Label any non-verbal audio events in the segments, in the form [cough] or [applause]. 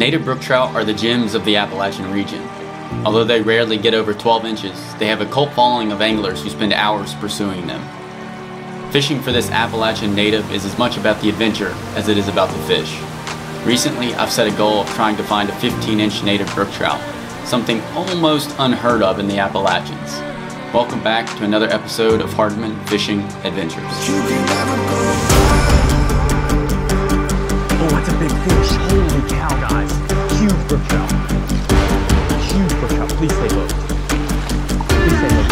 Native brook trout are the gems of the Appalachian region. Although they rarely get over 12 inches, they have a cult following of anglers who spend hours pursuing them. Fishing for this Appalachian native is as much about the adventure as it is about the fish. Recently, I've set a goal of trying to find a 15 inch native brook trout, something almost unheard of in the Appalachians. Welcome back to another episode of Hardman Fishing Adventures. Oh, that's a big fish. Holy cow, guys. Huge brook trout. Huge brook trout. Please stay low. Please stay low.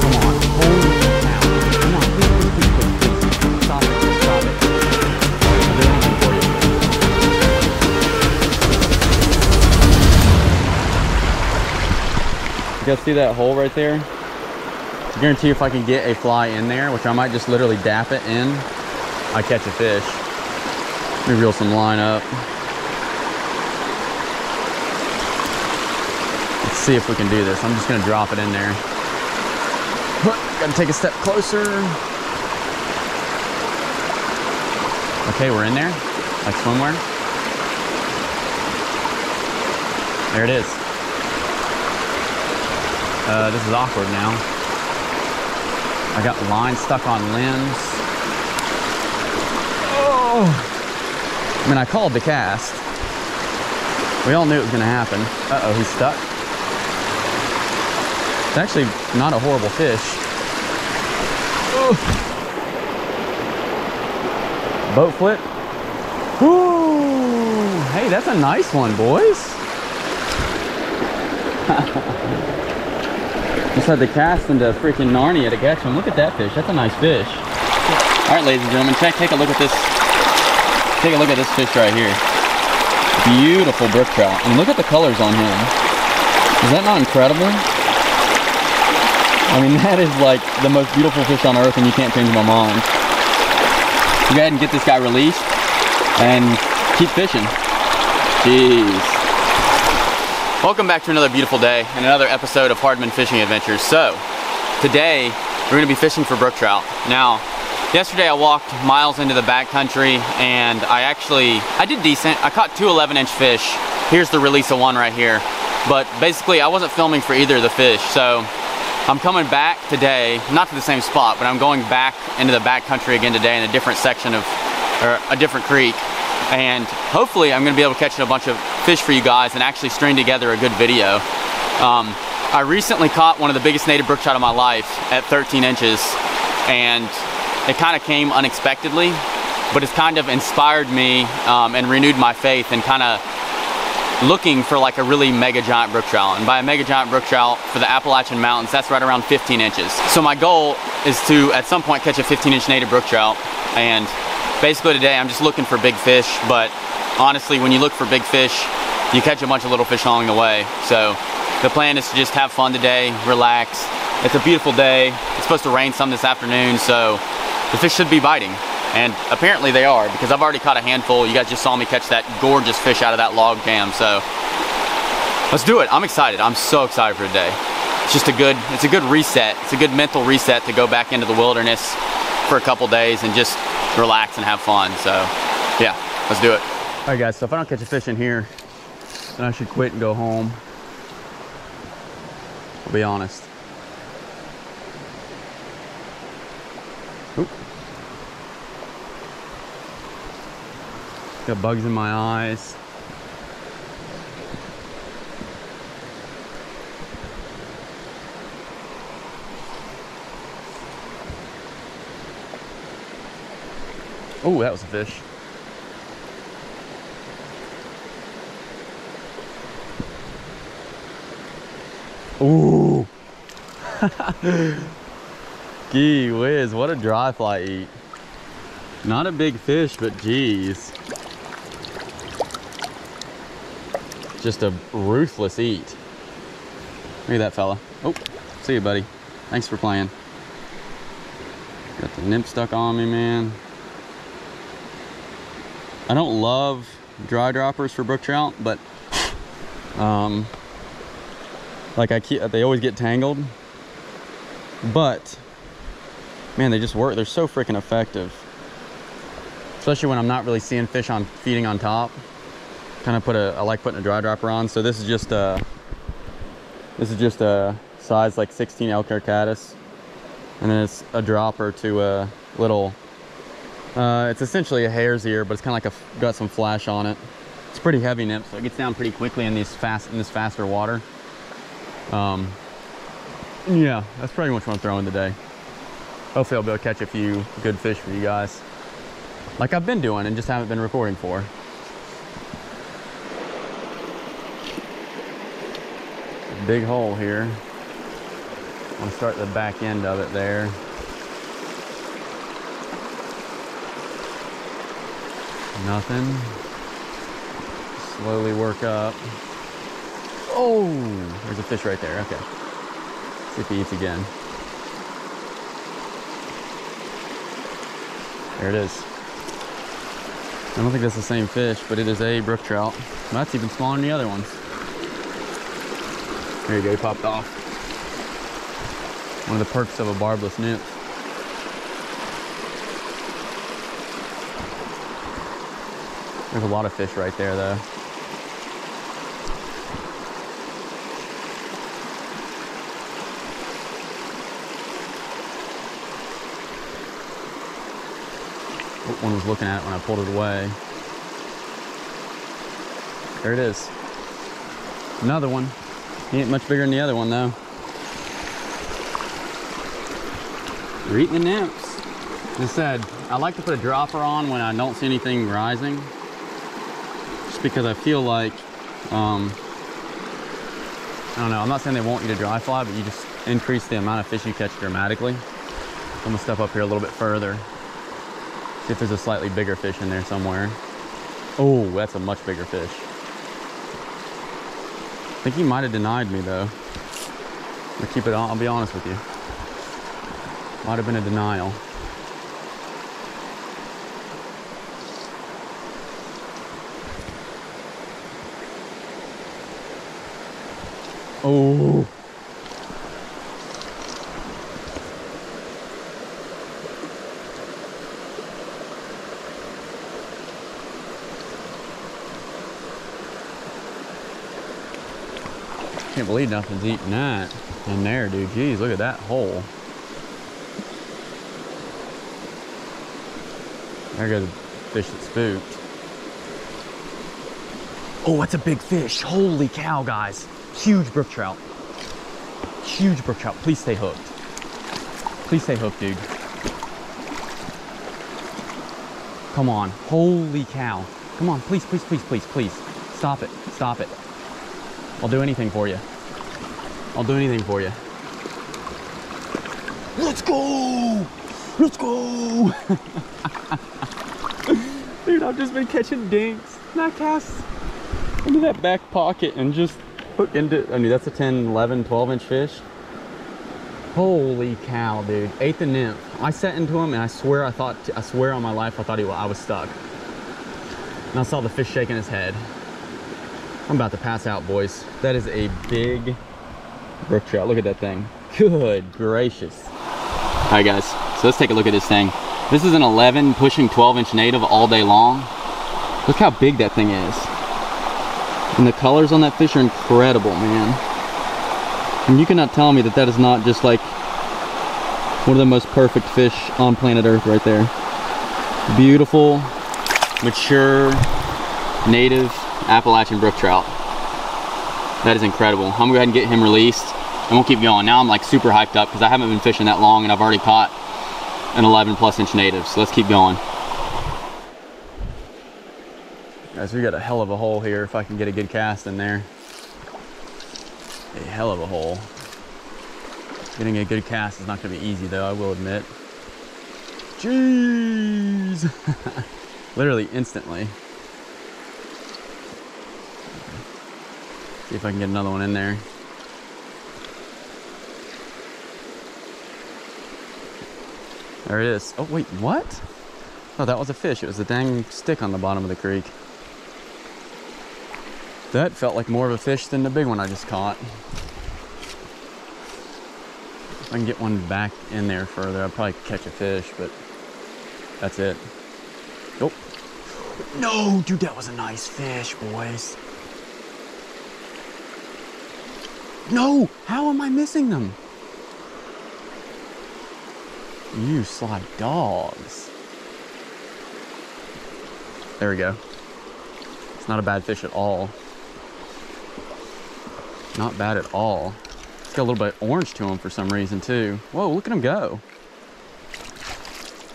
Come on. Holy cow. Come on. Please, please, please, please, please. Stop it. Stop it. I'll do anything for you. You guys see that hole right there? I guarantee if I can get a fly in there, which I might just literally dap it in, I catch a fish. Let me reel some line up. Let's see if we can do this. I'm just gonna drop it in there. Gotta take a step closer. Okay, we're in there, like swimwear. There it is. Uh, this is awkward now. I got line stuck on limbs. I mean, I called the cast. We all knew it was gonna happen. Uh-oh, he's stuck. It's actually not a horrible fish. Boat flip. Woo! Hey, that's a nice one, boys. [laughs] Just had to cast into freaking Narnia to catch him. Look at that fish. That's a nice fish. All right, ladies and gentlemen, check, take a look at this. Take a look at this fish right here. Beautiful brook trout. And look at the colors on him. Is that not incredible? I mean, [laughs] that is like the most beautiful fish on earth and you can't change my mind. So go ahead and get this guy released and keep fishing. Jeez. Welcome back to another beautiful day and another episode of Hardman Fishing Adventures. So, today we're going to be fishing for brook trout. Now, yesterday I walked miles into the backcountry and I actually, I did decent. I caught two 11 inch fish. Here's the release of one right here. But basically I wasn't filming for either of the fish. So, I'm coming back today, not to the same spot, but I'm going back into the backcountry again today in a different section of, or a different creek and hopefully I'm going to be able to catch a bunch of fish for you guys and actually string together a good video. Um, I recently caught one of the biggest native brook trout of my life at 13 inches and it kind of came unexpectedly but it's kind of inspired me um, and renewed my faith and kind of looking for like a really mega giant brook trout and by a mega giant brook trout for the Appalachian Mountains that's right around 15 inches. So my goal is to at some point catch a 15 inch native brook trout and basically today I'm just looking for big fish, but honestly, when you look for big fish, you catch a bunch of little fish along the way. So the plan is to just have fun today, relax. It's a beautiful day. It's supposed to rain some this afternoon, so the fish should be biting. And apparently they are, because I've already caught a handful. You guys just saw me catch that gorgeous fish out of that log jam, so let's do it. I'm excited. I'm so excited for today. It's just a good, it's a good reset. It's a good mental reset to go back into the wilderness for a couple days and just relax and have fun. So yeah, let's do it. All right guys, so if I don't catch a fish in here, then I should quit and go home. I'll be honest. Got bugs in my eyes. Oh, that was a fish. Ooh. [laughs] Gee whiz, what a dry fly eat. Not a big fish, but geez. Just a ruthless eat. Look at that fella. Oh, see you, buddy. Thanks for playing. Got the nymph stuck on me, man. I don't love dry droppers for brook trout, but um, like I keep, they always get tangled. But man, they just work. They're so freaking effective. especially when I'm not really seeing fish on feeding on top. Kind of put a, I like putting a dry dropper on. So this is just a, this is just a size like 16 Elk hair caddis. And then it's a dropper to a little, uh, it's essentially a hare's ear, but it's kind of like a, got some flash on it. It's pretty heavy nymph, so it gets down pretty quickly in these fast, in this faster water. Um, yeah, that's pretty much what I'm throwing today. Hopefully I'll be able to catch a few good fish for you guys. Like I've been doing and just haven't been recording for. Big hole here. I'm gonna start the back end of it there. Nothing. Slowly work up. Oh, there's a fish right there. Okay. See if he eats again. There it is. I don't think that's the same fish, but it is a brook trout. That's even smaller than the other ones. There you go, he popped off. One of the perks of a barbless nymph. There's a lot of fish right there though. Oh, one was looking at it when I pulled it away. There it is. Another one. He ain't much bigger than the other one though. We're eating the nymphs. I said, I like to put a dropper on when I don't see anything rising. Just because I feel like, um, I don't know, I'm not saying they want you to dry fly, but you just increase the amount of fish you catch dramatically. I'm gonna step up here a little bit further. See if there's a slightly bigger fish in there somewhere. Oh, that's a much bigger fish. I think he might have denied me though. I'll keep it on, I'll be honest with you. Might have been a denial. Oh. Can't believe nothing's eating that in there, dude. Jeez, look at that hole. There goes a fish that spooked. Oh, that's a big fish. Holy cow, guys. Huge brook trout. Huge brook trout. Please stay hooked. Please stay hooked, dude. Come on. Holy cow. Come on, please, please, please, please, please. Stop it. Stop it. I'll do anything for you. I'll do anything for you. Let's go! Let's go! [laughs] Dude, I've just been catching dinks. And I cast into that back pocket and just hook into, I mean, that's a 10, 11, 12 inch fish. Holy cow, dude. Ate the nymph. I set into him and I swear I thought, I swear on my life, I thought he, I was stuck. And I saw the fish shaking his head. I'm about to pass out, boys. That is a big brook trout. Look at that thing. Good gracious. All right, guys. So let's take a look at this thing. This is an 11 pushing 12 inch native all day long. Look how big that thing is. And the colors on that fish are incredible, man. And you cannot tell me that that is not just like one of the most perfect fish on planet Earth right there. Beautiful, mature, native Appalachian brook trout. That is incredible. I'm gonna go ahead and get him released and we'll keep going. Now I'm like super hyped up because I haven't been fishing that long and I've already caught an 11 plus inch native. So let's keep going. Guys, we got a hell of a hole here if I can get a good cast in there. A hell of a hole. Getting a good cast is not gonna be easy though, I will admit. Jeez! [laughs] Literally instantly. See if I can get another one in there. There it is. Oh, wait, what? Oh, that was a fish. It was a dang stick on the bottom of the creek. That felt like more of a fish than the big one I just caught. If I can get one back in there further, I'll probably catch a fish, but that's it. Oh. No, dude, that was a nice fish, boys. No, how am I missing them? You sly dogs. There we go. It's not a bad fish at all. Not bad at all. It's got a little bit orange to him for some reason too. Whoa, look at him go.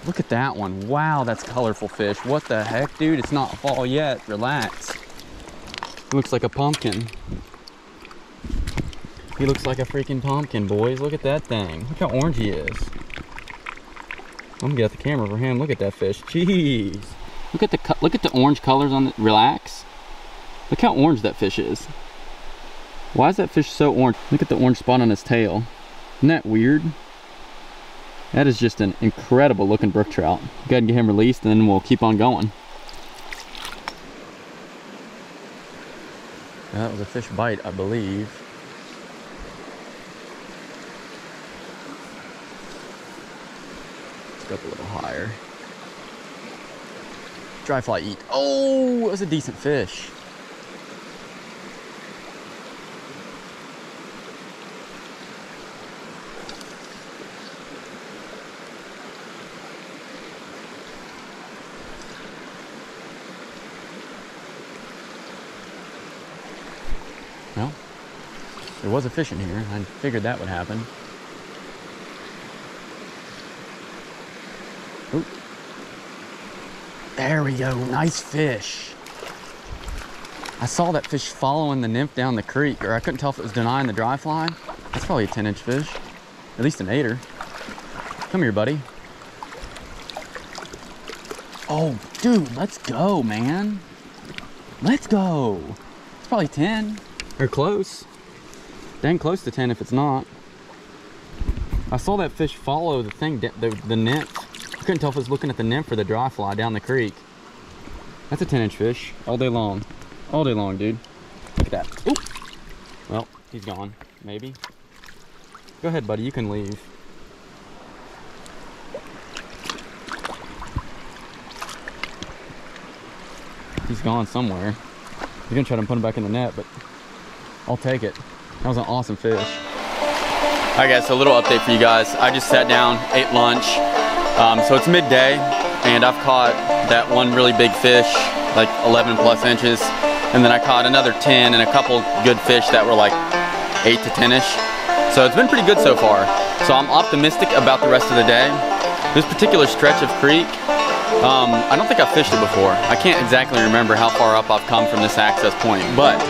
Look at that one. Wow, that's colorful fish. What the heck, dude? It's not fall yet. Relax. looks like a pumpkin. He looks like a freaking pumpkin, boys. Look at that thing. Look how orange he is. I'm gonna get the camera for him. Look at that fish. Jeez. Look at the look at the orange colors on the relax. Look how orange that fish is. Why is that fish so orange? Look at the orange spot on his tail. Isn't that weird? That is just an incredible looking brook trout. Go ahead and get him released and then we'll keep on going. That was a fish bite, I believe. Up a little higher. Dry fly eat. Oh, it was a decent fish. Well, there was a fish in here. I figured that would happen. There we go. Nice fish. I saw that fish following the nymph down the creek, or I couldn't tell if it was denying the dry fly. That's probably a 10 inch fish. At least an eighter. Come here, buddy. Oh, dude, let's go, man. Let's go. It's probably 10. Or close. Dang close to 10 if it's not. I saw that fish follow the thing, the, the nymph. Couldn't tell if it was looking at the nymph or the dry fly down the creek. That's a 10 inch fish all day long. All day long, dude. Look at that. Oop. Well, he's gone, maybe. Go ahead, buddy, you can leave. He's gone somewhere. You're gonna try to put him back in the net, but I'll take it. That was an awesome fish. All right, guys, so a little update for you guys. I just sat down, ate lunch. Um, so it's midday, and I've caught that one really big fish, like 11 plus inches. And then I caught another 10 and a couple good fish that were like 8 to 10-ish. So it's been pretty good so far. So I'm optimistic about the rest of the day. This particular stretch of creek, um, I don't think I've fished it before. I can't exactly remember how far up I've come from this access point, but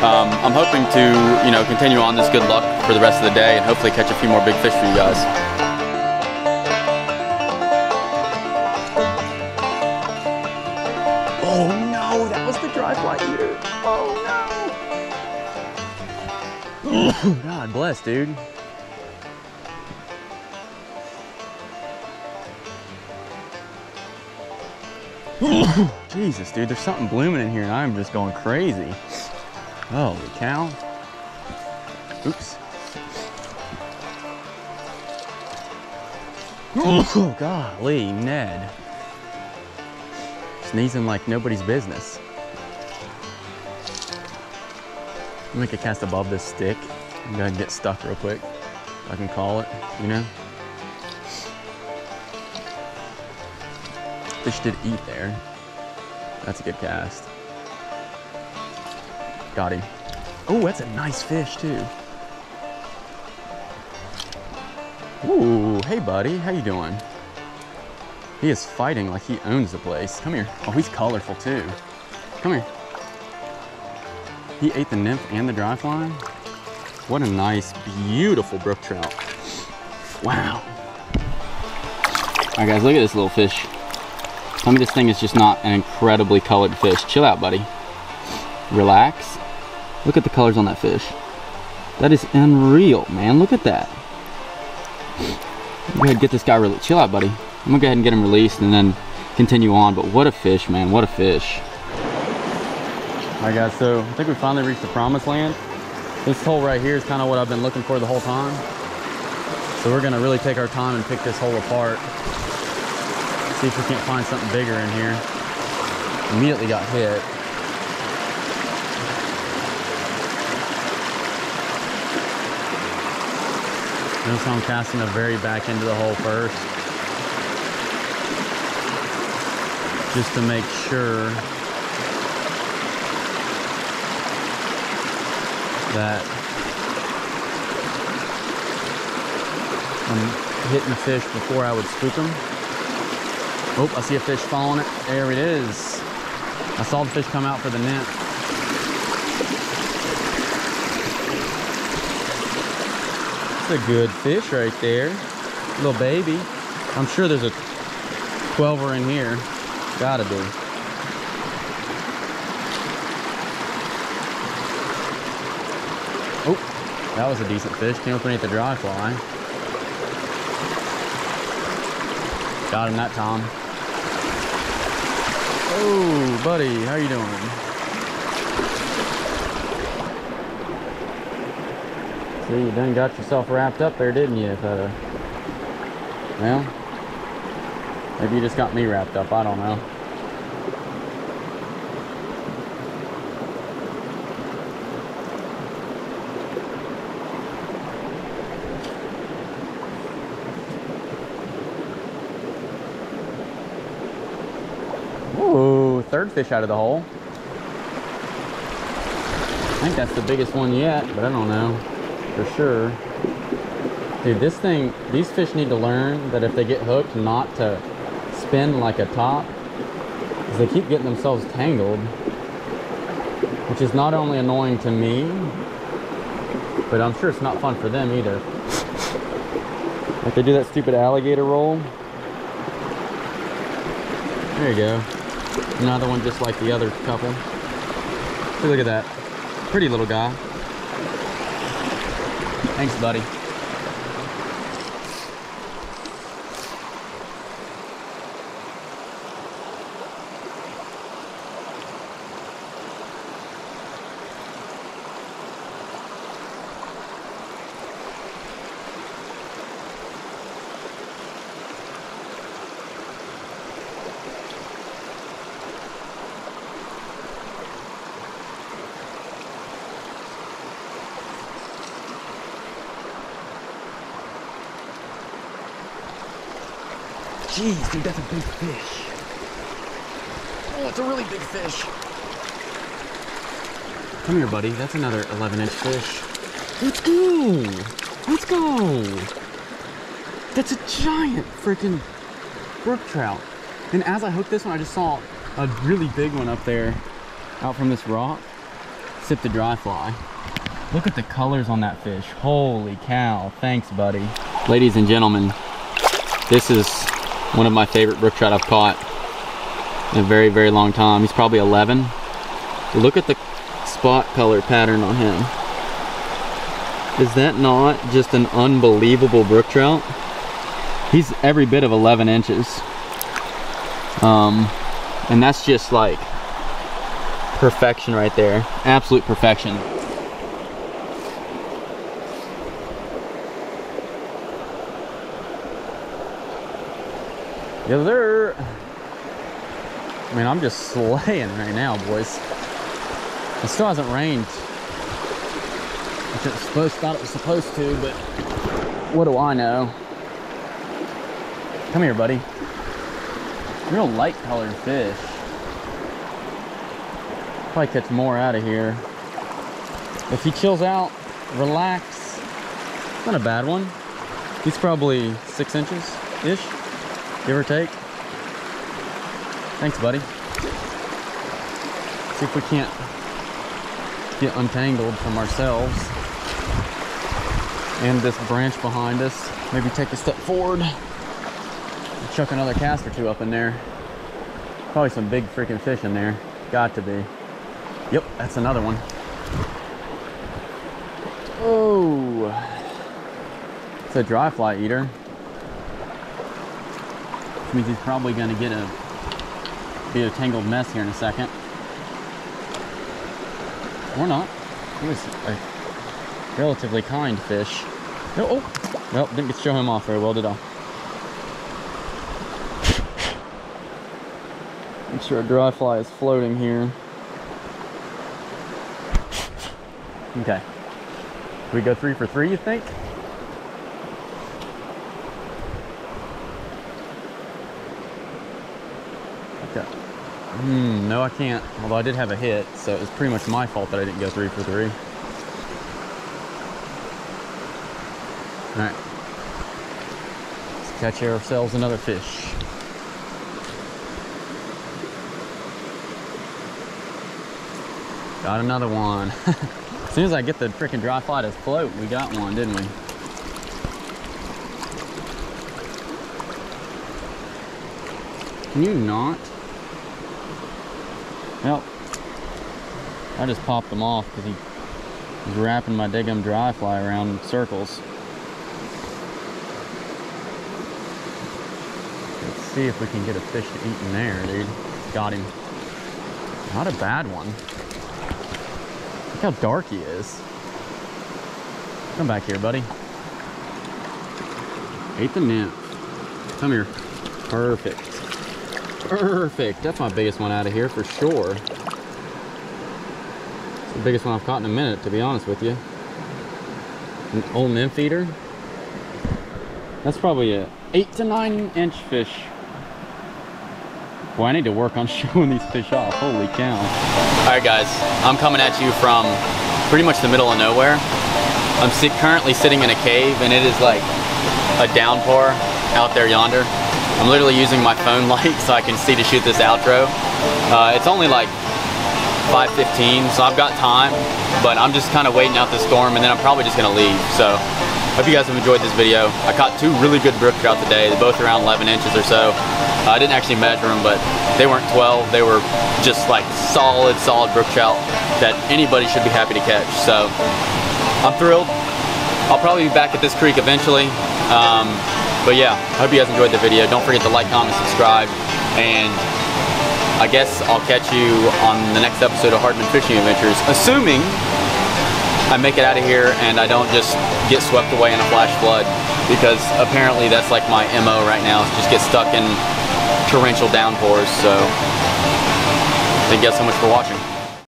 um, I'm hoping to, you know, continue on this good luck for the rest of the day and hopefully catch a few more big fish for you guys. God bless, dude. [coughs] Jesus, dude, there's something blooming in here and I'm just going crazy. Holy cow. Oops. Oh, golly, Ned. Sneezing like nobody's business. Make a cast above this stick. I'm gonna get stuck real quick. I can call it, you know? Fish did eat there. That's a good cast. Got him. Oh, that's a nice fish too. Ooh, hey buddy, how you doing? He is fighting like he owns the place. Come here. Oh, he's colorful too. Come here. He ate the nymph and the dry fly. What a nice, beautiful brook trout. Wow. All right guys, look at this little fish. Tell me this thing is just not an incredibly colored fish. Chill out, buddy. Relax. Look at the colors on that fish. That is unreal, man. Look at that. Go ahead and get this guy released. Chill out, buddy. I'm gonna go ahead and get him released and then continue on. But what a fish, man. What a fish. All right, guys. So I think we finally reached the promised land. This hole right here is kind of what I've been looking for the whole time. So we're gonna really take our time and pick this hole apart. See if we can't find something bigger in here. Immediately got hit. Notice I'm casting the very back end of the hole first. Just to make sure that I'm hitting the fish before I would spook them. Oh, I see a fish following it. There it is. I saw the fish come out for the net. That's a good fish right there. Little baby. I'm sure there's a 12er in here. Gotta be. Oh, that was a decent fish. Came up underneath the dry fly. Got him that time. Oh, buddy, how you doing? See, you done got yourself wrapped up there, didn't you, fella? Uh, well, maybe you just got me wrapped up. I don't know. Ooh, third fish out of the hole. I think that's the biggest one yet, but I don't know for sure. Dude, this thing, these fish need to learn that if they get hooked, not to spin like a top, because they keep getting themselves tangled, which is not only annoying to me, but I'm sure it's not fun for them either. Like they do that stupid alligator roll. There you go. Another one just like the other couple. Hey, look at that. Pretty little guy. Thanks, buddy. Jeez, dude, that's a big fish. Oh, it's a really big fish. Come here, buddy. That's another 11 inch fish. Let's go. Let's go. That's a giant freaking brook trout. And as I hooked this one, I just saw a really big one up there out from this rock. Sip the dry fly. Look at the colors on that fish. Holy cow. Thanks, buddy. Ladies and gentlemen, this is one of my favorite brook trout I've caught in a very, very long time. He's probably 11. Look at the spot color pattern on him. Is that not just an unbelievable brook trout? He's every bit of 11 inches. Um, and that's just like perfection right there. Absolute perfection. Yes, sir. I mean, I'm just [laughs] slaying right now, boys. It still hasn't rained. Which it supposed thought it was supposed to, but what do I know? Come here, buddy. Real light colored fish. Probably catch more out of here. If he chills out, relax. Not a bad one. He's probably six inches ish, give or take. Thanks, buddy. See if we can't get untangled from ourselves and this branch behind us. Maybe take a step forward and chuck another cast or two up in there. Probably some big freaking fish in there. Got to be. Yep, that's another one. Oh, it's a dry fly eater. Which means he's probably gonna get a be a tangled mess here in a second. Or not. He was a relatively kind fish. No, oh, well, didn't get to show him off very well, did I? Make sure a dry fly is floating here. Okay. we go three for three, you think? Okay. Hmm, no, I can't. Although I did have a hit, so it was pretty much my fault that I didn't go three for three. All right. Let's catch ourselves another fish. Got another one. [laughs] as soon as I get the freaking dry fly to float, we got one, didn't we? Can you not? Well, I just popped him off because he was wrapping my daggum dry fly around in circles. Let's see if we can get a fish to eat in there, dude. Got him. Not a bad one. Look how dark he is. Come back here, buddy. Ate the nymph. Come here. Perfect. Perfect. That's my biggest one out of here for sure. It's the biggest one I've caught in a minute, to be honest with you. An old nymph eater. That's probably a eight to nine inch fish. Boy, I need to work on [laughs] showing these fish off. Holy cow. All right, guys, I'm coming at you from pretty much the middle of nowhere. I'm currently sitting in a cave and it is like a downpour out there yonder. I'm literally using my phone [laughs] light so I can see to shoot this outro. Uh, it's only like 5.15, so I've got time, but I'm just kind of waiting out the storm and then I'm probably just gonna leave. So, hope you guys have enjoyed this video. I caught two really good brook trout today, They're both around 11 inches or so. Uh, I didn't actually measure them, but they weren't 12. They were just like solid, solid brook trout that anybody should be happy to catch. So, I'm thrilled. I'll probably be back at this creek eventually. Um, but yeah, I hope you guys enjoyed the video. Don't forget to like, comment, subscribe, and I guess I'll catch you on the next episode of Hardman Fishing Adventures, assuming I make it out of here and I don't just get swept away in a flash flood, because apparently that's like my MO right now, is just get stuck in torrential downpours, so thank you guys so much for watching.